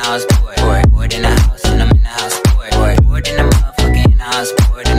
House bored. Bored, in the house, and I'm in the house bored. Bored, in the motherfucking house I'm